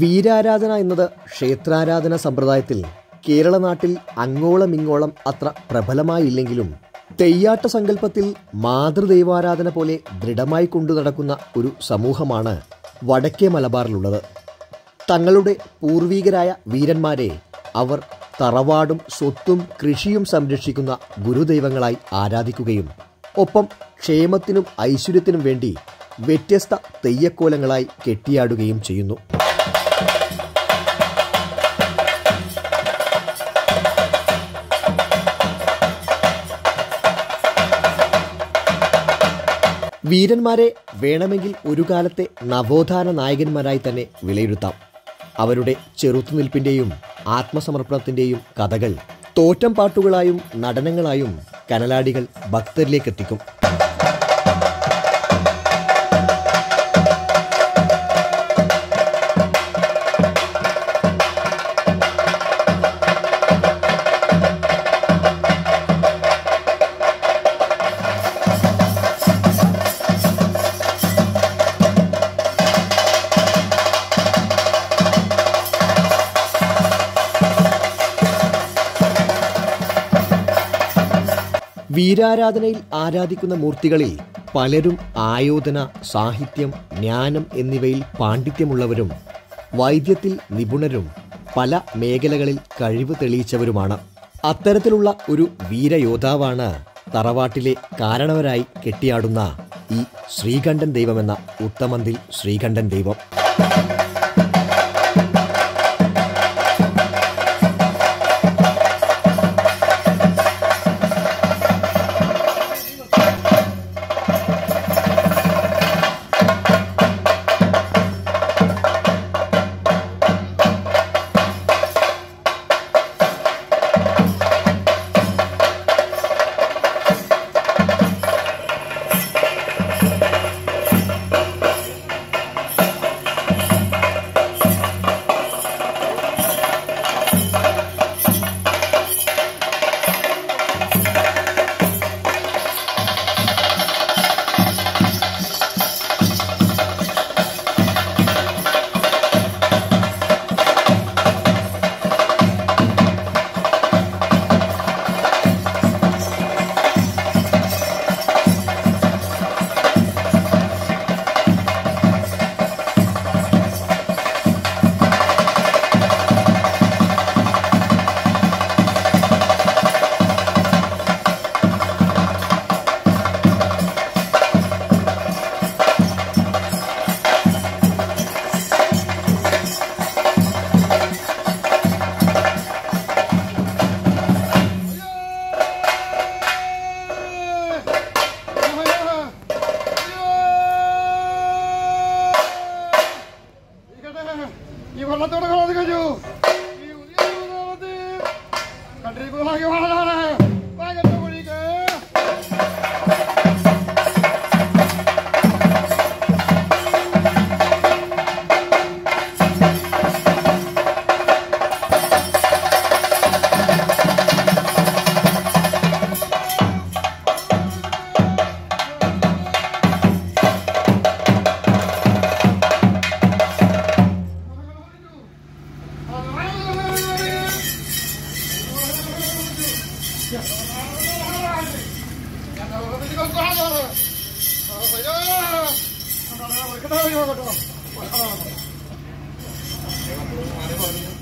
വീരാരാധന എന്നത് ക്ഷേത്രാരാധന സമ്പ്രദായത്തിൽ കേരള നാട്ടിൽ അങ്ങോളം ഇങ്ങോളം അത്ര പ്രബലമായില്ലെങ്കിലും തെയ്യാട്ട സങ്കല്പത്തിൽ മാതൃദൈവാരാധന പോലെ ദൃഢമായി കൊണ്ടു നടക്കുന്ന ഒരു സമൂഹമാണ് വടക്കേ മലബാറിലുള്ളത്. തങ്ങളുടെ പൂർവീകരായ വീരന്മാരെ അവർ തറവാടും സ്വത്തും കൃഷിയും സംരക്ഷിക്കുന്ന ഗുരുദൈവങ്ങളായി ആരാധിക്കുകയും ഒപ്പം ക്ഷേമത്തിനും ഐശ്വര്യത്തിനും വേണ്ടി വ്യത്യസ്ത തെയ്യക്കോലങ്ങളായി കെട്ടിയാടുകയും ചെയ്യുന്നു. വീരന്മാരെ വേണമെങ്കിൽ ഒരു കാലത്തെ നവോത്ഥാന നായകന്മാരായി തന്നെ വിലയിരുത്താം. അവരുടെ ചെറുത്തുനിൽപ്പിന്റെയും ആത്മസമർപ്പണത്തിന്റെയും കഥകൾ തോറ്റം പാട്ടുകളായും നടനങ്ങളായും കനലാടികൾ ഭക്തരിലേക്ക് വീരാരാധനയിൽ ആരാധിക്കുന്ന മൂർത്തികളിൽ പലരും ആയോധന സാഹിത്യം ജ്ഞാനം എന്നിവയിൽ പാണ്ഡിത്യമുള്ളവരും വൈദ്യത്തിൽ നിപുണരും പല മേഖലകളിൽ കഴിവ് തെളിയിച്ചവരുമാണ്. അത്തരത്തിലുള്ള ഒരു വീരയോദ്ധാവാണ് തറവാട്ടിലെ കാരണവരായി കെട്ടിയാടുന്ന ഈ ശ്രീകണ്ഠൻ ദൈവമെന്ന ഉത്തമന്തിൽ ശ്രീകണ്ഠൻ ദൈവം. വെള്ളത്തോടെ കഴിഞ്ഞു ഈ ഉദയനാമത്തിൽ 看到了吗？看到了吗？